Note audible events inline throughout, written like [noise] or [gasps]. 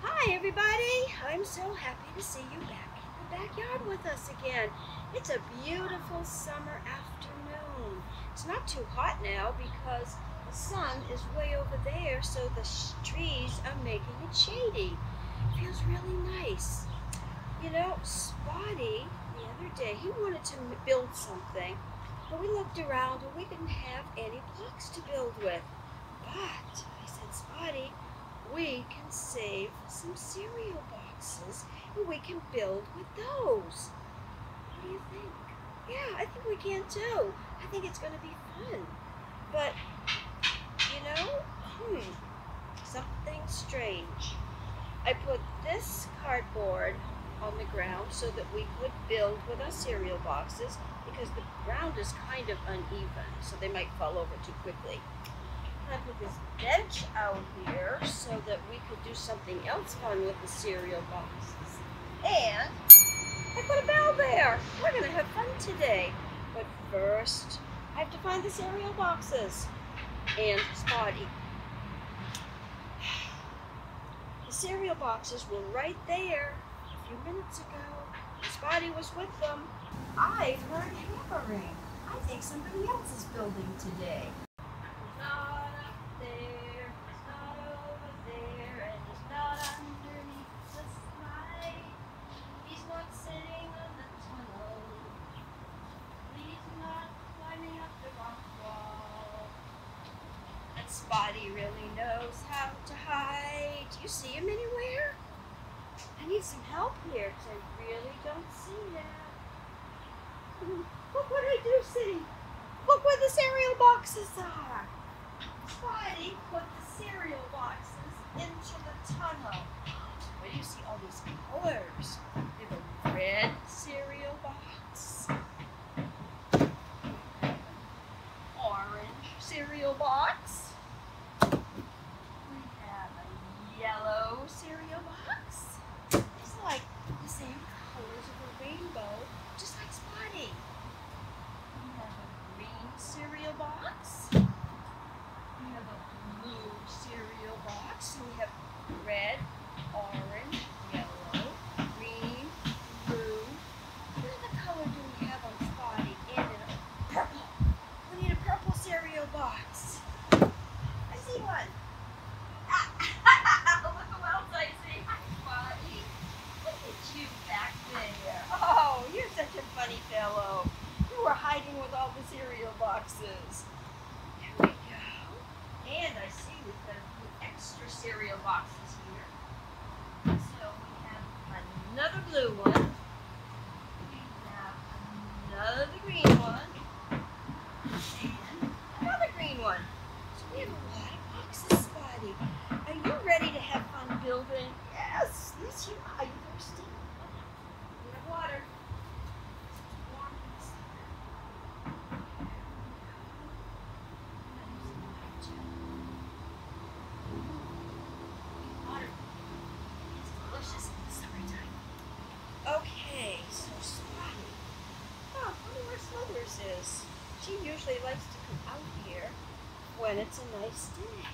Hi, everybody. I'm so happy to see you back in the backyard with us again. It's a beautiful summer afternoon. It's not too hot now because the sun is way over there, so the trees are making it shady. It feels really nice. You know, Spotty, the other day, he wanted to build something, but we looked around and we didn't have any blocks to build with. But I said, Spotty, we can save some cereal boxes and we can build with those. What do you think? Yeah, I think we can too. I think it's going to be fun. But, you know, hmm, something strange. I put this cardboard on the ground so that we could build with our cereal boxes because the ground is kind of uneven, so they might fall over too quickly. I put this bench out here so that we could do something else fun with the cereal boxes. And I put a bell there. We're going to have fun today. But first, I have to find the cereal boxes and Spotty. [sighs] The cereal boxes were right there a few minutes ago. Spotty was with them. I heard hammering. I think somebody else is building today. Spotty really knows how to hide. Do you see him anywhere? I need some help here because I really don't see him. [laughs] Look what I do see. Look where the cereal boxes are. Spotty put the cereal boxes into the tunnel. Where do you see all these colors? We have a red cereal box, orange cereal box. We have a yellow cereal box. It's like the same colors of a rainbow, just like Spotty. We have a green cereal box. We have a blue cereal And we have red, orange, yellow, green, blue. What other color do we have on Spotty? And a purple. We need a purple cereal box. I see one. Oh, funny fellow. You were hiding with all the cereal boxes. There we go. And I see we've got a extra cereal boxes here. So we have another blue one. We have another green one. And another green one. So we have a lot of boxes, Spotty. Are you ready to have fun building? Yes. Yes, you are. Are you thirsty? You have water. It's warm inside. Water. It's delicious in the summertime. Okay, so Spotty. Oh, I wonder where Slithers is. She usually likes to come out here when it's a nice day.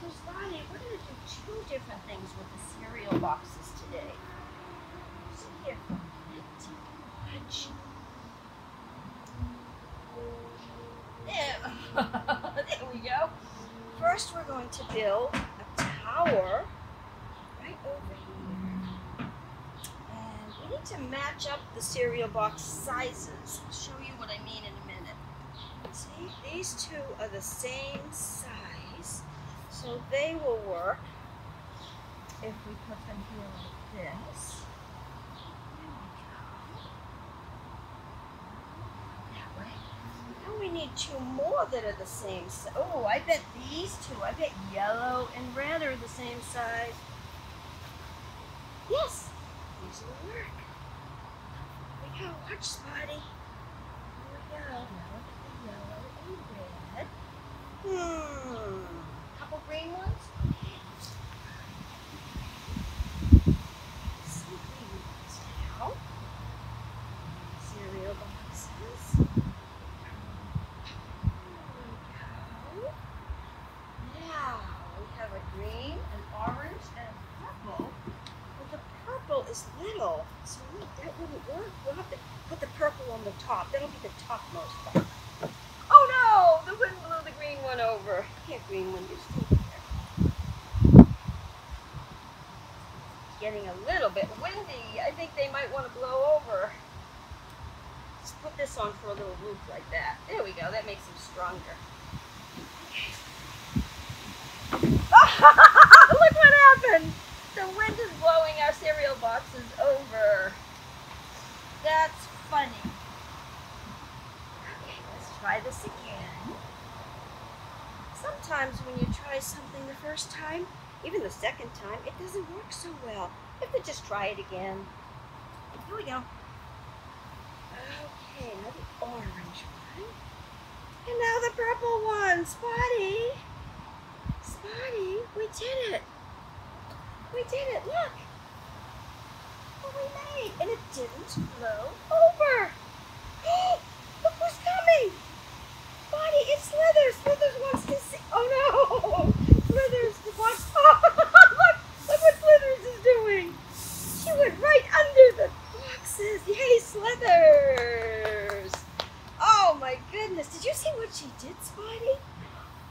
So Spotty, we're going to do two different things with the cereal boxes today. Sit here for a minute. Watch. There. there we go. First, we're going to build a tower right over here. And we need to match up the cereal box sizes. I'll show you what I mean in a minute. See, these two are the same size, so they will work if we put them here like this. There we go. That way. Now we need two more that are the same size. Oh, I bet these two, I bet yellow and red are the same size. Yes, these will work. Here we go. Watch, Spotty. Here we go. We go. Now we have a green, an orange, and purple. But the purple is little, so that wouldn't work. We'll have to put the purple on the top. That'll be the topmost part. Oh no! The wind blew the green one over. Here, green here. It's getting a little bit windy. I think they might want to blow over. Let's put this on for a little roof like that. There we go. That makes them stronger. [laughs] Look what happened! The wind is blowing our cereal boxes over. That's funny. Okay, let's try this again. Sometimes when you try something the first time, even the second time, it doesn't work so well. You have to just try it again. Here we go. Okay, now the orange one. And now the purple one. Spotty. Spotty, we did it. We did it. Look. What we made. And it didn't blow over. [gasps] Look who's coming. Spotty, it's Slithers. Slithers see. Oh no. Slithers. Oh, look. Look what [laughs] Slithers is doing. She went right under the boxes. Yay, Slithers. Oh my goodness. Did you see what she did, Spotty?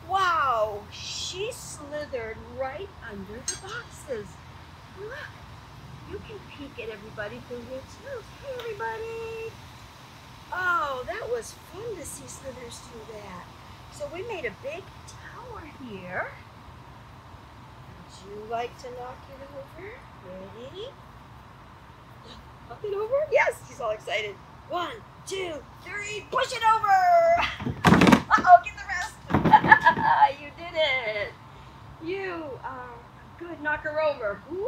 Wow, she slithered right under the boxes. Look, you can peek at everybody through here too. Hey, everybody. Oh, that was fun to see Slithers do that. So we made a big tower here. Would you like to knock it over? Ready? Knock it over? Yes, he's all excited. One, two, three, push it over! [laughs] Uh-oh, get the rest. [laughs] you did it. You are a good knocker over. Woo!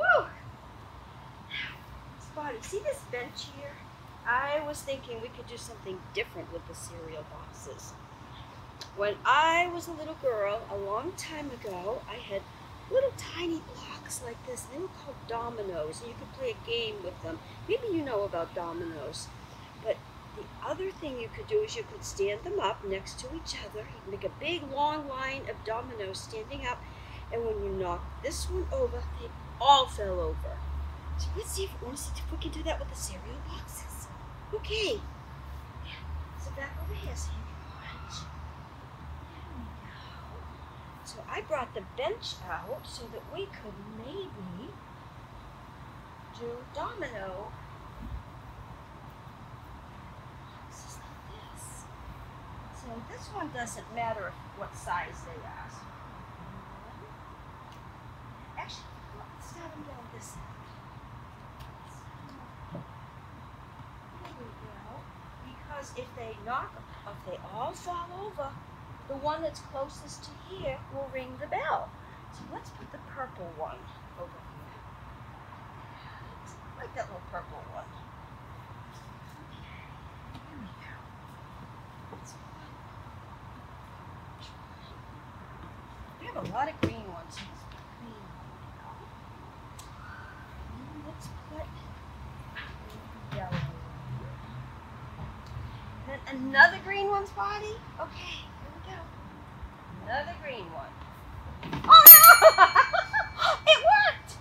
Spotty, see this bench here? I was thinking we could do something different with the cereal boxes. When I was a little girl, a long time ago, I had little tiny blocks like this. They were called dominoes, and you could play a game with them. Maybe you know about dominoes. But the other thing you could do is you could stand them up next to each other. You'd make a big long line of dominoes standing up, and when you knock this one over, they all fell over. So let's see if, let's see if we can do that with the cereal boxes. Okay. So back over here so you can watch. So I brought the bench out so that we could maybe do domino boxes like this. So this one doesn't matter what size they are. So Actually, let's start them down this side. There we go. Because if they knock, if they all fall over, the one that's closest to here will ring the bell. So let's put the purple one over here. I like that little purple one. Okay, here we go. We have a lot of green ones. Let's put yellow. Then another green one's body. Okay. Another green one. Oh no! it worked!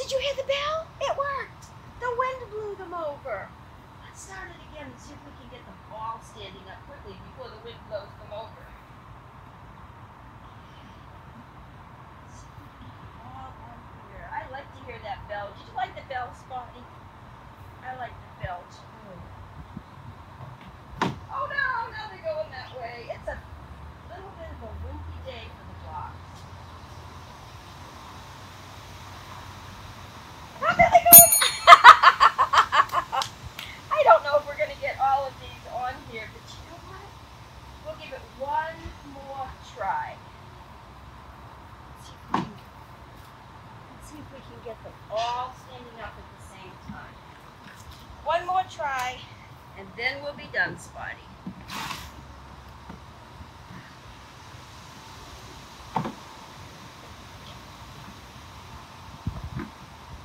Did you hear the bell? It worked. The wind blew them over. Let's start it again and see if we can get the ball standing up quickly before the wind blows them over. See if we can get it all on here. I like to hear that bell. Did you like the bell, Spotty? I like the bell too. Oh no, now they're going that way. It's a little bit of a windy day for the block. How did they go? I don't know if we're gonna get all of these on here, but you know what? We'll give it one more try. Let's see if we can, let's see if we can get them all standing up at the same time. One more try, and then we'll be done, Spotty.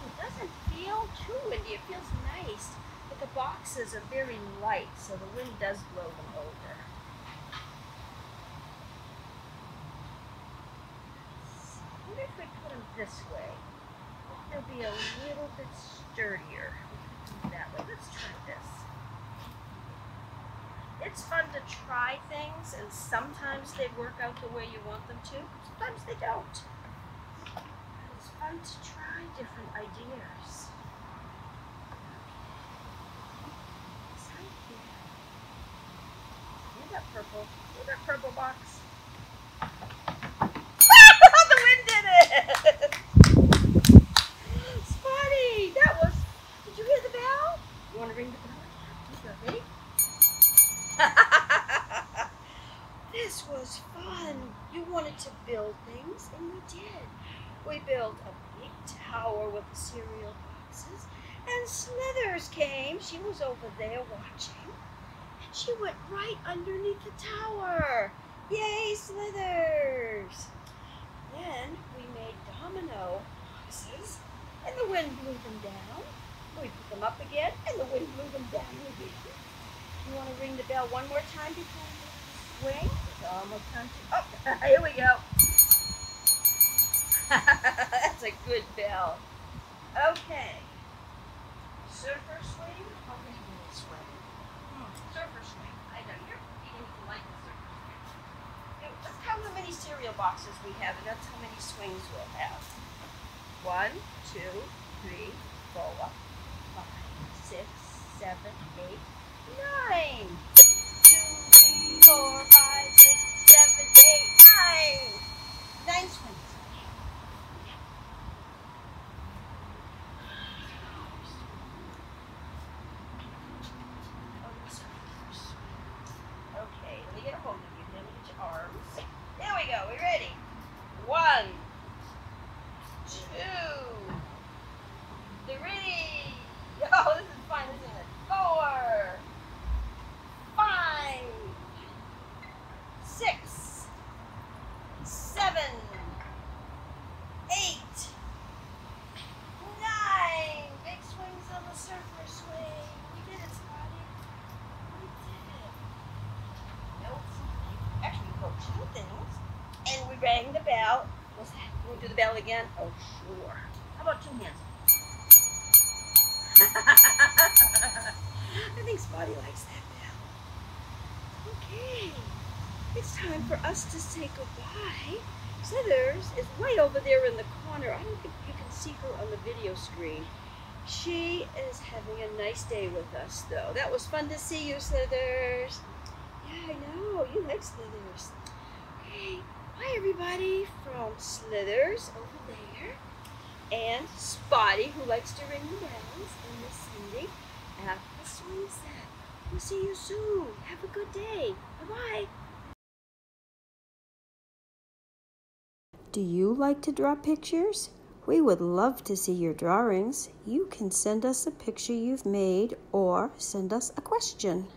It doesn't feel too windy. It feels nice, but the boxes are very light, so the wind does blow them over. I wonder if we put them this way. they'll be a little bit sturdier. That way, let's try this. It's fun to try things, and sometimes they work out the way you want them to, sometimes they don't. It's fun to try different ideas. that purple. See that purple box? [laughs] the wind did it! Spotty! That was. Did you hear the bell? You want to ring the bell? [laughs] This was fun. You wanted to build things, and we did. We built a big tower with the cereal boxes, and Slithers came. She was over there watching. Right underneath the tower. Yay, Slithers! Then we made domino boxes, and the wind blew them down. We put them up again, and the wind blew them down again. You want to ring the bell one more time before we swing? It's almost time to. Oh, [laughs] here we go. [laughs] That's a good bell. Okay. Surfer swing surfer swing. I know you're like the surfer how many cereal boxes we have, and that's how many swings we'll have. One, two, three, four, five, six, seven, eight, nine. Two, three, four, five, six, seven, eight, nine. Nine swings. rang the bell. What's that? We'll do the bell again? Oh, sure. How about two hands? [laughs] I think Spotty likes that bell. Okay. It's time for us to say goodbye. Slithers is right over there in the corner. I don't think you can see her on the video screen. She is having a nice day with us, though. That was fun to see you, Slithers. Yeah, I know. You like Slithers. Okay. Hi everybody from Slithers over there and Spotty who likes to ring the bells and Miss Cindy at the swing set. We'll see you soon. Have a good day. Bye-bye. Do you like to draw pictures? We would love to see your drawings. You can send us a picture you've made or send us a question.